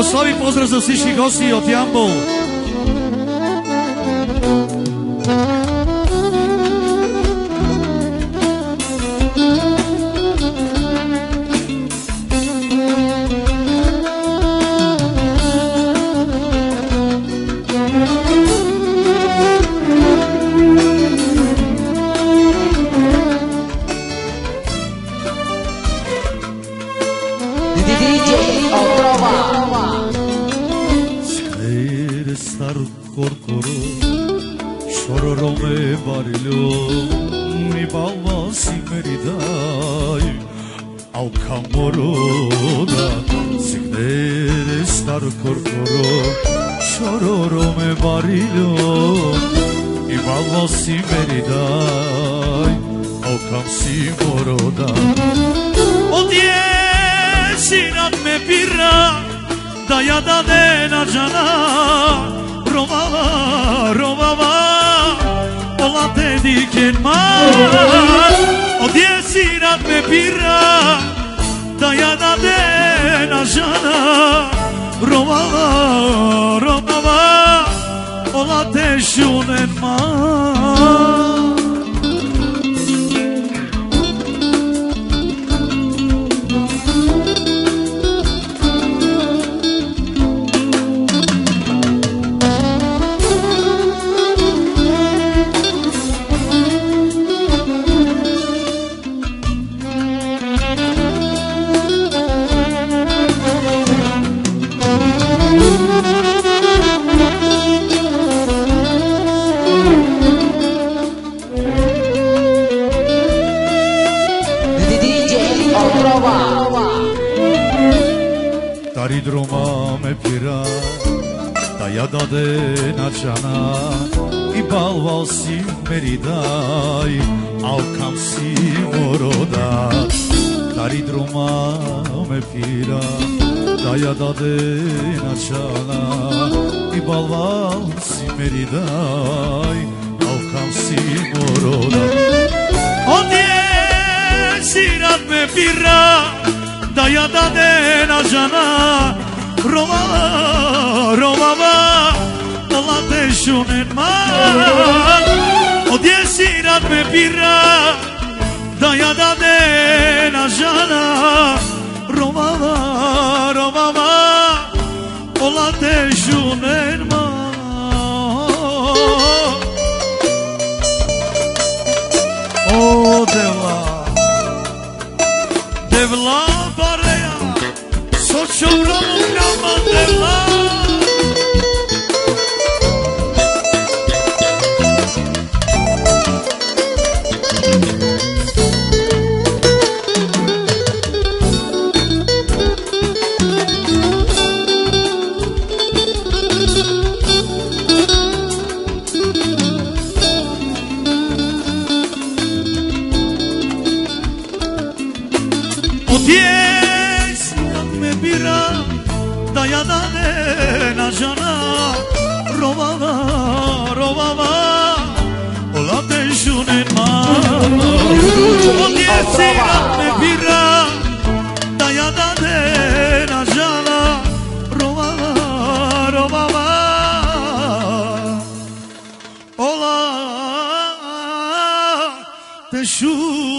Ослави поздрав за всички гости од Јамбол. corcoro Sororo me barilo Mi bava si meridai Au camoro da Signere star corcoro Sororo me barilo Mi bava si meridai Au cam si moro da Odie sinan me birra Da ya da de na jana romava, romava Olate diken ma Odje sirat me pira Da ja da dena žana Romava, romava Olate šunen ma Πάρει δρόμο με πειρά Τα γιάντα δεν ατσανά Η παλβαλσή περιδάει Αλκαμσή μωροδά Πάρει δρόμο με πειρά Τα γιάντα δεν ατσανά Η παλβαλσή περιδάει Αλκαμσή μωροδά Ότι σειρά με πειρά ja da dena žana Romava, romava Ola te šunen man Odjesinat oh. me pirra Da ja da dena žana Romava, romava Ola te šunen man O πιες με πειρά τα γιάτα να ζανά ροβαβά, ροβαβά όλα τε ζουνε μάμα πιες με πειρά τα γιάτα να ζανά ροβαβά, ροβαβά όλα τε ζουνε